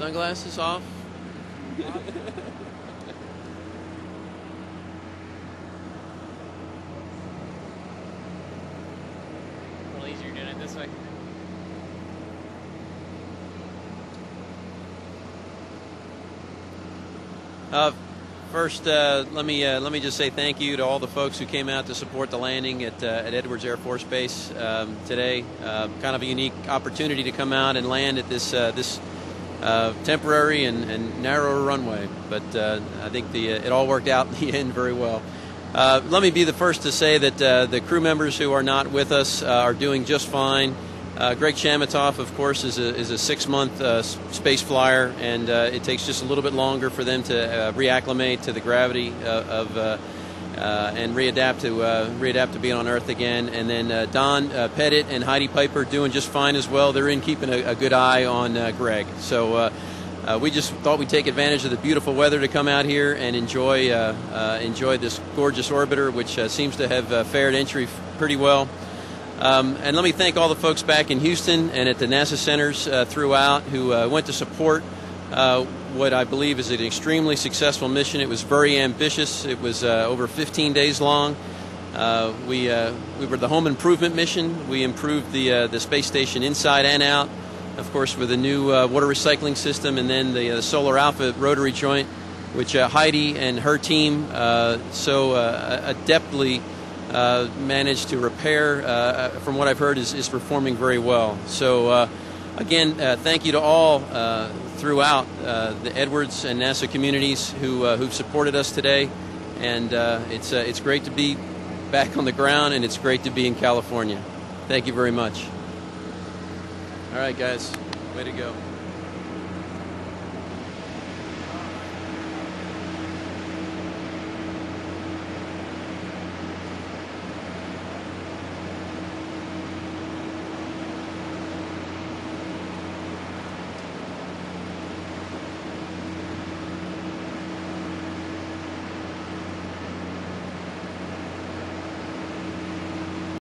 Sunglasses off. A little easier doing it this way. Uh, first, uh, let me uh, let me just say thank you to all the folks who came out to support the landing at, uh, at Edwards Air Force Base um, today. Uh, kind of a unique opportunity to come out and land at this uh, this uh, temporary and, and narrow runway, but uh, I think the uh, it all worked out in the end very well. Uh, let me be the first to say that uh, the crew members who are not with us uh, are doing just fine. Greg Chamitoff, of course, is a, is a six month space flyer, and it takes just a little bit longer for them to reacclimate to the gravity of. Uh, and readapt to uh, readapt to being on Earth again, and then uh, Don uh, Pettit and Heidi Piper doing just fine as well. They're in keeping a, a good eye on uh, Greg. So uh, we just thought we'd take advantage of the beautiful weather to come out here and enjoy enjoy this gorgeous orbiter, which seems to have fared entry pretty well. Um, and let me thank all the folks back in Houston and at the NASA centers throughout who went to support uh, what I believe is an extremely successful mission. It was very ambitious. It was uh, over 15 days long. Uh, we uh, we were the home improvement mission. We improved the uh, the space station inside and out, of course, with a new uh, water recycling system, and then the Solar Alpha rotary joint, which Heidi and her team so adeptly managed to repair. From what I've heard, is, is performing very well. So. Again, uh, thank you to all uh, throughout uh, the Edwards and NASA communities who who've supported us today, and it's it's great to be back on the ground, and it's great to be in California. Thank you very much. All right, guys, way to go.